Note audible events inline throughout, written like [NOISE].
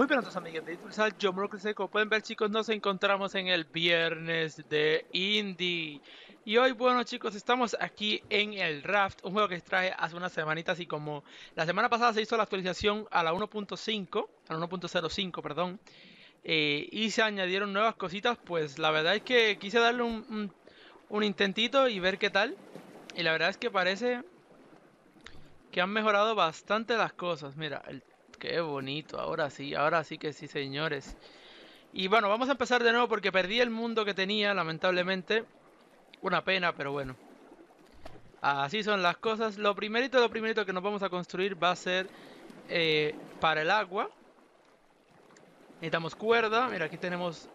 Muy buenas amigos de Impulsar, yo Morocco Como pueden ver chicos, nos encontramos en el viernes de Indie. Y hoy, bueno chicos, estamos aquí en el Raft, un juego que traje hace unas semanitas Y como la semana pasada se hizo la actualización a la 1.5, a la 1.05, perdón eh, Y se añadieron nuevas cositas, pues la verdad es que quise darle un, un intentito y ver qué tal. Y la verdad es que parece que han mejorado bastante las cosas. Mira, el Qué bonito, ahora sí, ahora sí que sí, señores. Y bueno, vamos a empezar de nuevo porque perdí el mundo que tenía, lamentablemente. Una pena, pero bueno. Así son las cosas. Lo primerito, lo primerito que nos vamos a construir va a ser eh, para el agua. Necesitamos cuerda. Mira, aquí tenemos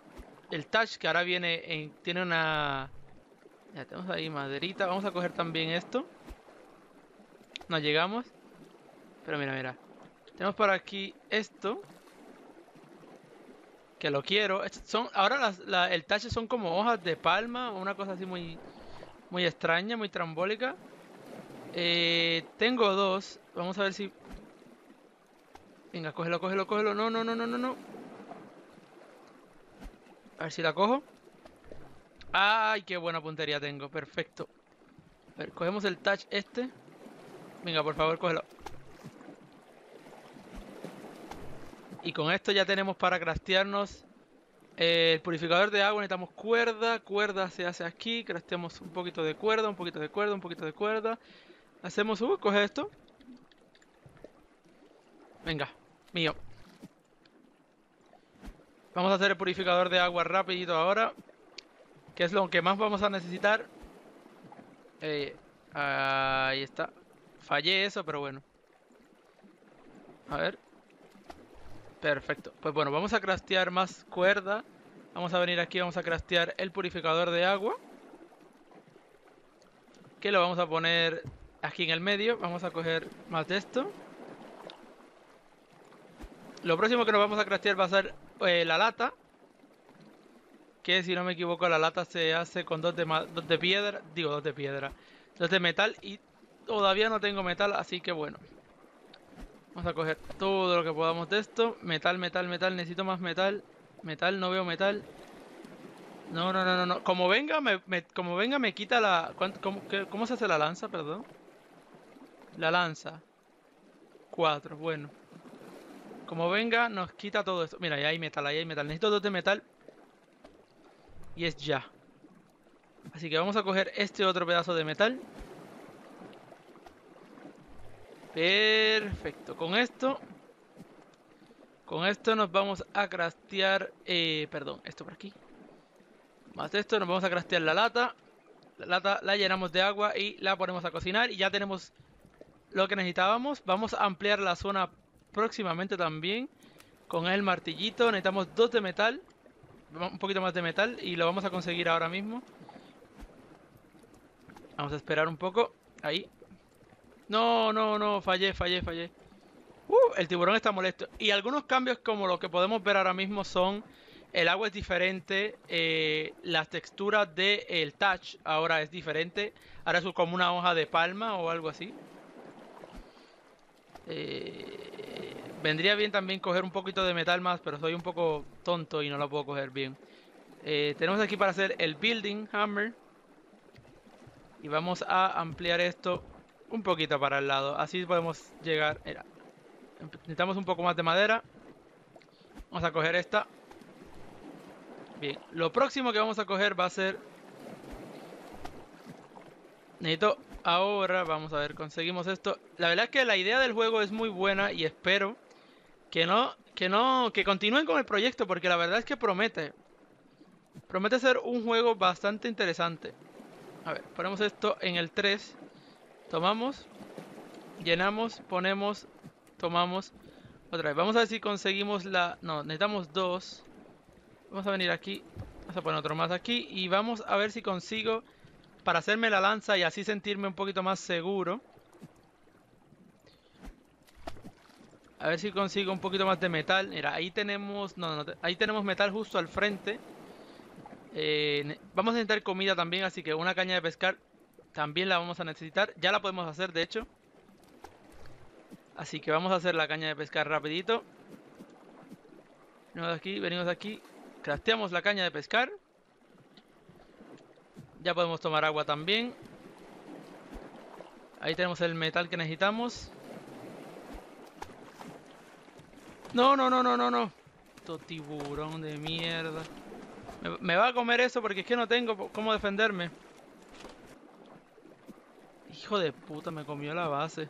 el touch que ahora viene en... Tiene una... Ya tenemos ahí maderita. Vamos a coger también esto. Nos llegamos. Pero mira, mira. Tenemos por aquí esto. Que lo quiero. Son, ahora el tache son como hojas de palma. Una cosa así muy, muy extraña, muy trambólica. Eh, tengo dos. Vamos a ver si... Venga, cógelo, cógelo, cógelo. No, no, no, no, no, no. A ver si la cojo. ¡Ay, qué buena puntería tengo! Perfecto. A ver, cogemos el touch este. Venga, por favor, cógelo. Y con esto ya tenemos para craftearnos eh, el purificador de agua. Necesitamos cuerda. Cuerda se hace aquí. Crafteamos un poquito de cuerda, un poquito de cuerda, un poquito de cuerda. Hacemos... Uh, coge esto. Venga, mío. Vamos a hacer el purificador de agua rapidito ahora. Que es lo que más vamos a necesitar. Eh, ahí está. Fallé eso, pero bueno. A ver. Perfecto. Pues bueno, vamos a craftear más cuerda. Vamos a venir aquí, vamos a craftear el purificador de agua. Que lo vamos a poner aquí en el medio. Vamos a coger más de esto. Lo próximo que nos vamos a craftear va a ser eh, la lata. Que si no me equivoco, la lata se hace con dos de, dos de piedra. Digo, dos de piedra. Dos de metal. Y todavía no tengo metal, así que bueno. Vamos a coger todo lo que podamos de esto. Metal, metal, metal. Necesito más metal. Metal, no veo metal. No, no, no, no. Como venga, me, como venga me quita la... ¿cómo, se hace la lanza, perdón? La lanza. Cuatro, bueno. Como venga, nos quita todo esto. Mira, ahí hay metal, ahí hay metal. Necesito dos de metal. Y es ya. Así que vamos a coger este otro pedazo de metal. Perfecto. Con esto... Con esto nos vamos a craftear... Eh, perdón, esto por aquí. Más esto nos vamos a craftear la lata. La lata la llenamos de agua y la ponemos a cocinar. Y ya tenemos lo que necesitábamos. Vamos a ampliar la zona próximamente también. Con el martillito necesitamos dos de metal. Un poquito más de metal y lo vamos a conseguir ahora mismo. Vamos a esperar un poco. Ahí. No, no, no, fallé, fallé, fallé. Uh, el tiburón está molesto. Y algunos cambios como lo que podemos ver ahora mismo son... El agua es diferente, eh, las texturas del touch ahora es diferente. Ahora es como una hoja de palma o algo así. Eh, vendría bien también coger un poquito de metal más, pero soy un poco tonto y no lo puedo coger bien. Eh, tenemos aquí para hacer el Building Hammer. Y vamos a ampliar esto un poquito para el lado. Así podemos llegar. Necesitamos un poco más de madera. Vamos a coger esta. Bien, lo próximo que vamos a coger va a ser... Necesito ahora, vamos a ver, conseguimos esto. La verdad es que la idea del juego es muy buena y espero que no, que no, que continúen con el proyecto porque la verdad es que promete. Promete ser un juego bastante interesante. A ver, ponemos esto en el 3. Tomamos, llenamos, ponemos, tomamos. Otra vez. Vamos a ver si conseguimos la... No, necesitamos dos. Vamos a venir aquí. Vamos a poner otro más aquí. Y vamos a ver si consigo para hacerme la lanza y así sentirme un poquito más seguro. A ver si consigo un poquito más de metal. Mira, ahí tenemos... No, no, ahí tenemos metal justo al frente. Eh, vamos a necesitar comida también, así que una caña de pescar también la vamos a necesitar. Ya la podemos hacer, de hecho. Así que vamos a hacer la caña de pescar rapidito. Venimos de aquí, venimos de aquí. Crafteamos la caña de pescar. Ya podemos tomar agua también. Ahí tenemos el metal que necesitamos. No, no, no, no, no, no. Esto tiburón de mierda. Me, me, va a comer eso porque es que no tengo cómo defenderme. Hijo de puta, me comió la base.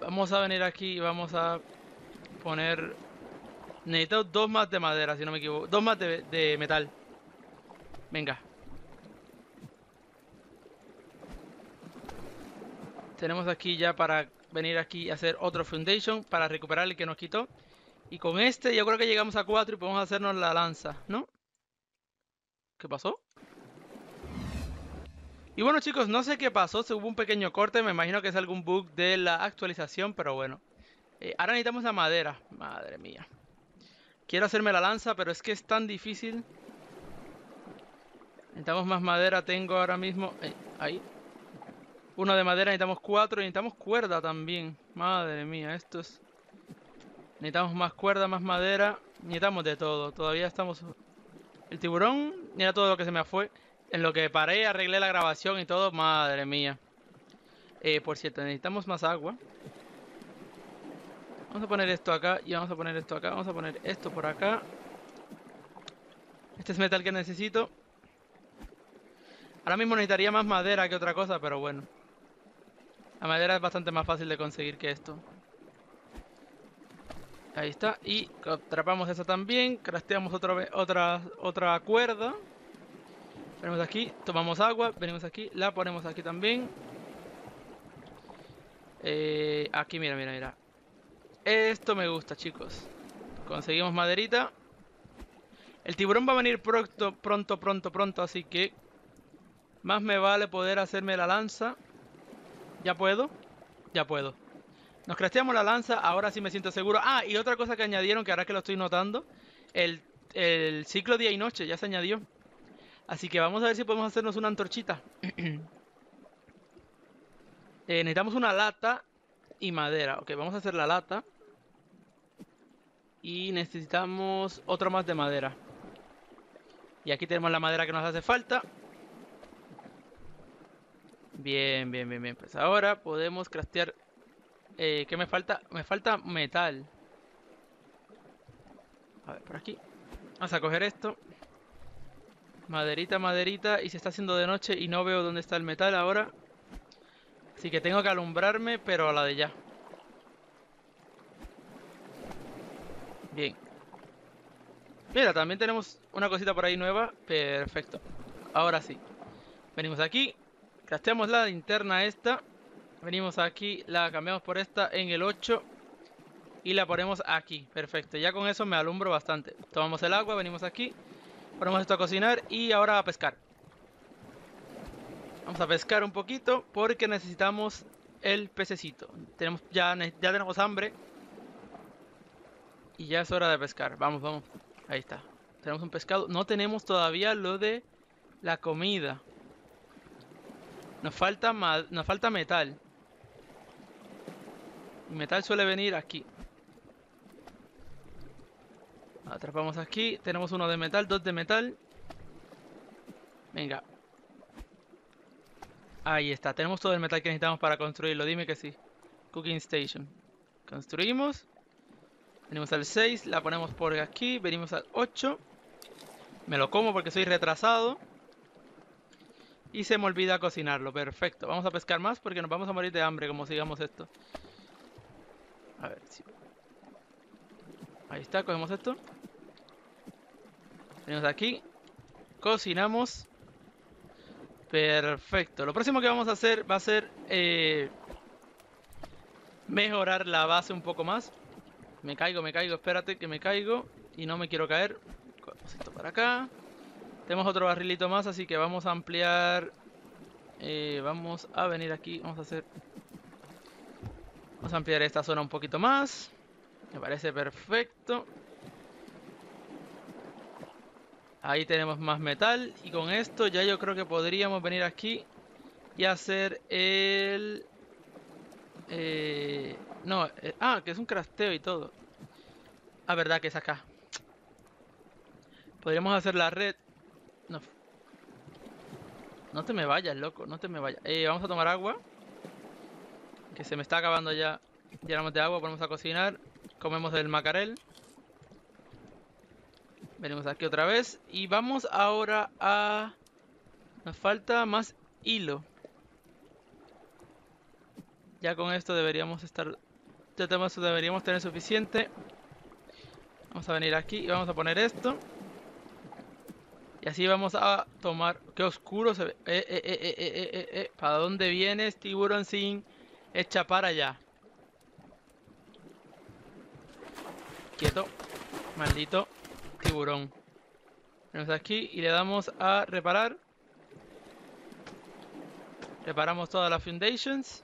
Vamos a venir aquí y vamos a poner... Necesito dos más de madera, si no me equivoco. Dos más de, metal. Venga. Tenemos aquí ya para venir aquí a hacer otro foundation para recuperar el que nos quitó. Y con este yo creo que llegamos a 4 y podemos hacernos la lanza, ¿no? ¿Qué pasó? Y bueno chicos, no sé qué pasó, se hubo un pequeño corte, me imagino que es algún bug de la actualización, pero bueno. Eh, ahora necesitamos la madera, madre mía. Quiero hacerme la lanza, pero es que es tan difícil. Necesitamos más madera, tengo ahora mismo... Eh, ahí. Uno de madera, necesitamos cuatro, necesitamos cuerda también. Madre mía, esto es... Necesitamos más cuerda, más madera, necesitamos de todo. Todavía estamos... El tiburón, mira todo lo que se me fue. En lo que paré, arreglé la grabación y todo, madre mía. Eh, por cierto, necesitamos más agua. Vamos a poner esto acá y vamos a poner esto acá. Vamos a poner esto por acá. Este es metal que necesito. Ahora mismo necesitaría más madera que otra cosa, pero bueno. La madera es bastante más fácil de conseguir que esto. Ahí está. Y atrapamos eso también. Crasteamos otra, otra, otra cuerda. Venimos aquí, tomamos agua, venimos aquí, la ponemos aquí también. Eh, aquí, mira, mira, mira. Esto me gusta, chicos. Conseguimos maderita. El tiburón va a venir pronto, pronto, pronto, pronto, así que... Más me vale poder hacerme la lanza. ¿Ya puedo? Ya puedo. Nos crafteamos la lanza, ahora sí me siento seguro. Ah, y otra cosa que añadieron, que ahora que lo estoy notando, el, el ciclo día y noche ya se añadió. Así que vamos a ver si podemos hacernos una antorchita. [CLEARS THROAT] Eh, necesitamos una lata y madera. Ok, vamos a hacer la lata. Y necesitamos otro más de madera. Y aquí tenemos la madera que nos hace falta. Bien, bien, bien, bien. Pues ahora podemos craftear... Eh, ¿Qué me falta? Me falta metal. A ver, por aquí. Vamos a coger esto. Maderita, maderita. Y se está haciendo de noche y no veo dónde está el metal ahora. Así que tengo que alumbrarme, pero a la de ya. Bien. Mira, también tenemos una cosita por ahí nueva. Perfecto. Ahora sí. Venimos aquí. Casteamos la linterna esta. Venimos aquí, la cambiamos por esta en el 8. Y la ponemos aquí. Perfecto. Ya con eso me alumbro bastante. Tomamos el agua, venimos aquí. Ponemos esto a cocinar y ahora a pescar. Vamos a pescar un poquito porque necesitamos el pececito. Tenemos, ya, ya tenemos hambre. Y ya es hora de pescar. Vamos, vamos. Ahí está. Tenemos un pescado. No tenemos todavía lo de la comida. Nos falta, nos falta metal. metal suele venir aquí. Atrapamos aquí. Tenemos uno de metal, dos de metal. Venga. Ahí está. Tenemos todo el metal que necesitamos para construirlo. Dime que sí. Cooking Station. Construimos. Venimos al 6. La ponemos por aquí. Venimos al 8. Me lo como porque soy retrasado. Y se me olvida cocinarlo. Perfecto. Vamos a pescar más porque nos vamos a morir de hambre como sigamos esto. A ver si... Ahí está, cogemos esto. Venimos aquí. Cocinamos. Perfecto. Lo próximo que vamos a hacer va a ser eh, mejorar la base un poco más. Me caigo, me caigo. Espérate que me caigo. Y no me quiero caer. Esto para acá. Tenemos otro barrilito más, así que vamos a ampliar. Eh, vamos a venir aquí. Vamos a hacer... Vamos a ampliar esta zona un poquito más. Me parece perfecto. Ahí tenemos más metal. Y con esto ya yo creo que podríamos venir aquí y hacer el... Eh, no, eh, ah, que es un crafteo y todo. Ah, verdad que es acá. Podríamos hacer la red. No. No te me vayas, loco. No te me vayas. Eh, vamos a tomar agua. Que se me está acabando ya. Llenamos de agua, ponemos a cocinar. Comemos del macarel. Venimos aquí otra vez. Y vamos ahora a... Nos falta más hilo. Ya con esto deberíamos estar... Ya tenemos, deberíamos tener suficiente. Vamos a venir aquí y vamos a poner esto. Y así vamos a tomar... ¡Qué oscuro se ve! Eh, eh, eh, eh, eh, eh, eh. ¿Para dónde vienes, tiburón sin echa para allá? Quieto. Maldito tiburón. Venimos aquí y le damos a reparar. Reparamos todas las foundations.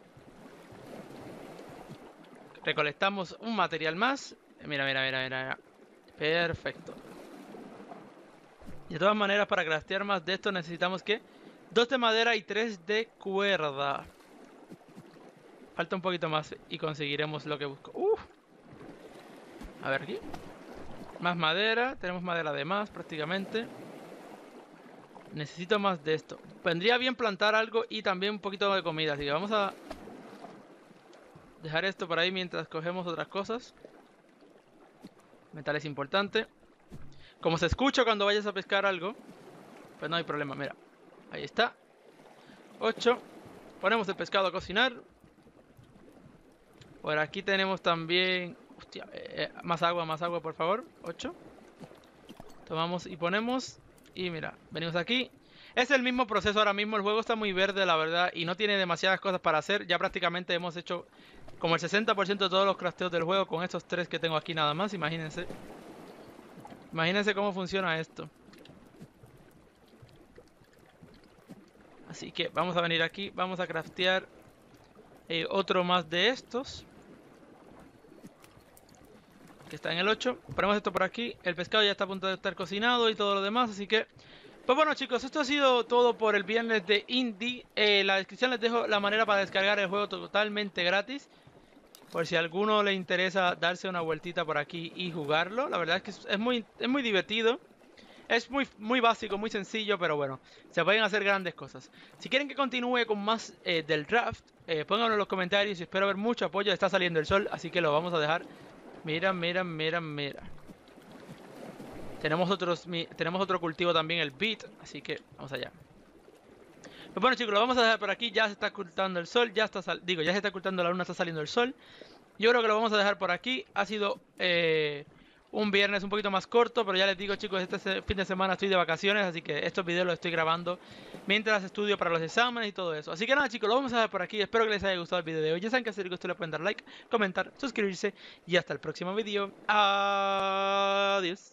Recolectamos un material más. Mira, mira, mira, mira. Perfecto. De todas maneras, para craftear más de esto necesitamos que dos de madera y tres de cuerda. Falta un poquito más y conseguiremos lo que busco. Uf. A ver aquí. Más madera. Tenemos madera de más prácticamente. Necesito más de esto. Vendría bien plantar algo y también un poquito de comida. Así que vamos a dejar esto por ahí mientras cogemos otras cosas. Metal es importante. Como se escucha cuando vayas a pescar algo, pues no hay problema. Mira, ahí está. 8. Ponemos el pescado a cocinar. Por aquí tenemos también... Hostia, eh, eh, más agua, más agua, por favor. 8. Tomamos y ponemos. Y mira, venimos aquí. Es el mismo proceso ahora mismo. El juego está muy verde, la verdad. Y no tiene demasiadas cosas para hacer. Ya prácticamente hemos hecho como el 60% de todos los crafteos del juego con estos tres que tengo aquí nada más. Imagínense. Imagínense cómo funciona esto. Así que vamos a venir aquí. Vamos a craftear eh, otro más de estos. Que está en el 8. Ponemos esto por aquí. El pescado ya está a punto de estar cocinado y todo lo demás. Así que... Pues bueno chicos, esto ha sido todo por el viernes de Indie. En la descripción les dejo la manera para descargar el juego totalmente gratis. Por si a alguno le interesa darse una vueltita por aquí y jugarlo. La verdad es que es muy, es muy divertido. Es muy, muy básico, muy sencillo, pero bueno, se pueden hacer grandes cosas. Si quieren que continúe con más eh, del draft, eh, pónganlo en los comentarios y espero ver mucho apoyo. Está saliendo el sol, así que lo vamos a dejar. Mira, mira, mira, mira. Tenemos, otros, tenemos otro cultivo también, el beet, así que vamos allá. Pues bueno chicos, lo vamos a dejar por aquí, ya se está ocultando el sol, ya está digo, ya se está ocultando la luna, está saliendo el sol. Yo creo que lo vamos a dejar por aquí, ha sido eh, un viernes un poquito más corto, pero ya les digo chicos, este fin de semana estoy de vacaciones, así que estos videos los estoy grabando mientras estudio para los exámenes y todo eso. Así que nada chicos, lo vamos a dejar por aquí, espero que les haya gustado el video de hoy. Ya saben que si les gustó le pueden dar like, comentar, suscribirse y hasta el próximo video. Adiós.